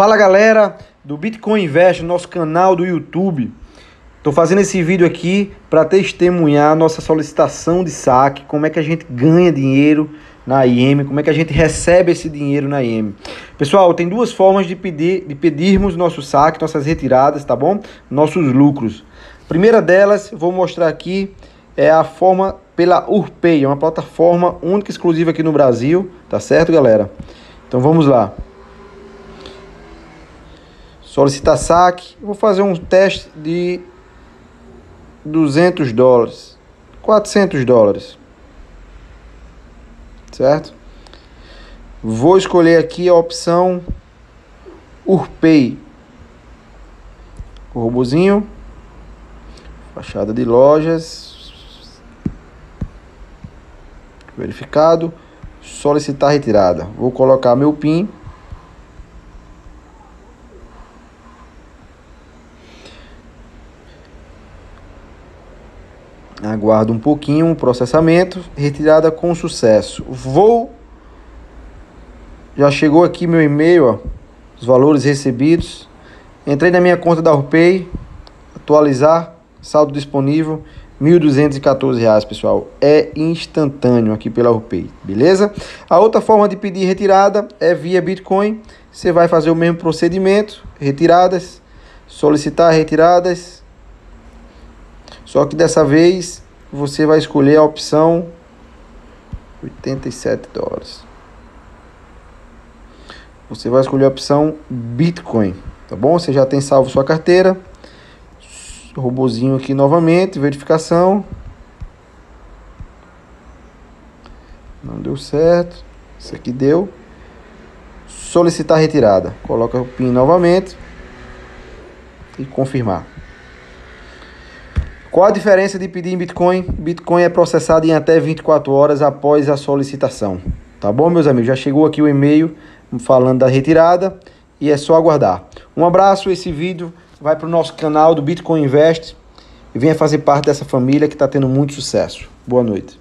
Fala galera do Bitcoin Invest, nosso canal do YouTube. Estou fazendo esse vídeo aqui para testemunhar nossa solicitação de saque, como é que a gente ganha dinheiro na IEM, como é que a gente recebe esse dinheiro na IEM. Pessoal, tem duas formas de pedir, de pedirmos nosso saque, nossas retiradas, tá bom? Nossos lucros. primeira delas, vou mostrar aqui, é a forma pela Urpay, é uma plataforma única e exclusiva aqui no Brasil, tá certo, galera? Então vamos lá solicitar saque. Vou fazer um teste de 200 dólares, 400 dólares, certo? Vou escolher aqui a opção Urpay, o robozinho, fachada de lojas, verificado, solicitar retirada. Vou colocar meu PIN. Aguardo um pouquinho o processamento. Retirada com sucesso. Vou. Já chegou aqui meu e-mail, ó, os valores recebidos. Entrei na minha conta da Urpay. Atualizar. Saldo disponível. R$ 1.214, pessoal. É instantâneo aqui pela Urpay, beleza? A outra forma de pedir retirada é via Bitcoin. Você vai fazer o mesmo procedimento, retiradas, solicitar retiradas, só que dessa vez você vai escolher a opção 87 dólares. Você vai escolher a opção Bitcoin, tá bom? Você já tem salvo sua carteira. Robozinho aqui novamente, verificação. Não deu certo. Isso aqui deu. Solicitar retirada. Coloca o PIN novamente e confirmar. Qual a diferença de pedir em Bitcoin? Bitcoin é processado em até 24 horas após a solicitação. Tá bom, meus amigos? Já chegou aqui o e-mail falando da retirada e é só aguardar. Um abraço, esse vídeo vai para o nosso canal do Bitcoin Invest e venha fazer parte dessa família que está tendo muito sucesso. Boa noite.